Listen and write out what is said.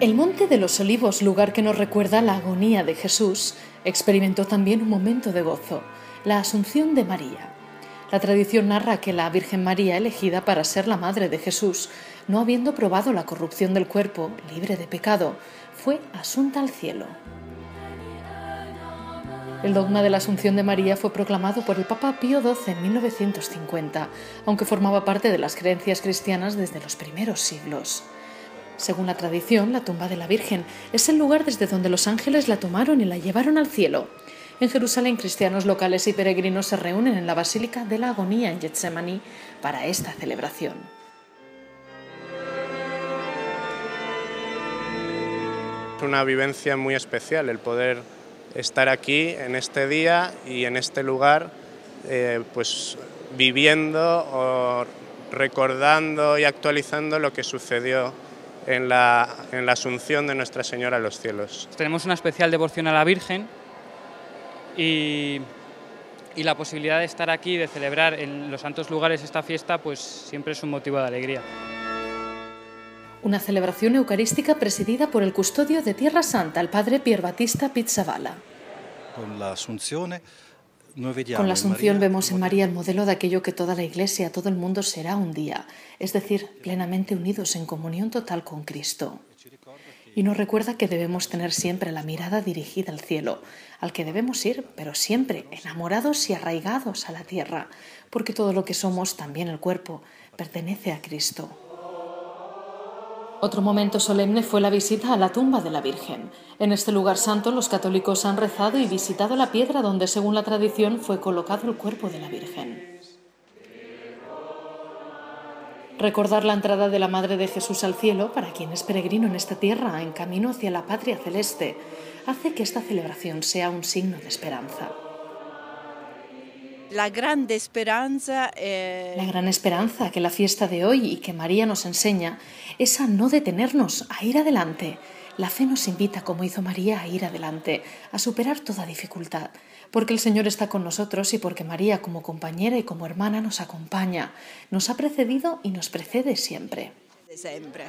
El Monte de los Olivos, lugar que nos recuerda la agonía de Jesús, experimentó también un momento de gozo, la Asunción de María. La tradición narra que la Virgen María, elegida para ser la madre de Jesús, no habiendo probado la corrupción del cuerpo, libre de pecado, fue asunta al cielo. El dogma de la Asunción de María fue proclamado por el Papa Pío XII en 1950, aunque formaba parte de las creencias cristianas desde los primeros siglos. Según la tradición, la tumba de la Virgen es el lugar desde donde los ángeles la tomaron y la llevaron al cielo. En Jerusalén, cristianos locales y peregrinos se reúnen en la Basílica de la Agonía en Getsemaní para esta celebración. Una vivencia muy especial el poder estar aquí en este día y en este lugar, eh, pues viviendo o recordando y actualizando lo que sucedió en la, en la Asunción de Nuestra Señora a los cielos. Tenemos una especial devoción a la Virgen y, y la posibilidad de estar aquí, de celebrar en los santos lugares esta fiesta, pues siempre es un motivo de alegría. Una celebración eucarística presidida por el custodio de Tierra Santa, el padre Pier Battista Pizzavala. Con la Asunción con la Asunción vemos en María el modelo de aquello que toda la Iglesia, todo el mundo será un día, es decir, plenamente unidos en comunión total con Cristo. Y nos recuerda que debemos tener siempre la mirada dirigida al cielo, al que debemos ir, pero siempre enamorados y arraigados a la tierra, porque todo lo que somos, también el cuerpo, pertenece a Cristo. Otro momento solemne fue la visita a la tumba de la Virgen. En este lugar santo los católicos han rezado y visitado la piedra donde, según la tradición, fue colocado el cuerpo de la Virgen. Recordar la entrada de la Madre de Jesús al cielo, para quien es peregrino en esta tierra, en camino hacia la patria celeste, hace que esta celebración sea un signo de esperanza. La grande esperanza, eh, la gran esperanza que la fiesta de hoy y que María nos enseña es a no detenernos, a ir adelante. La fe nos invita, como hizo María, a ir adelante, a superar toda dificultad, porque el Señor está con nosotros y porque María, como compañera y como hermana, nos acompaña, nos ha precedido y nos precede siempre. Siempre.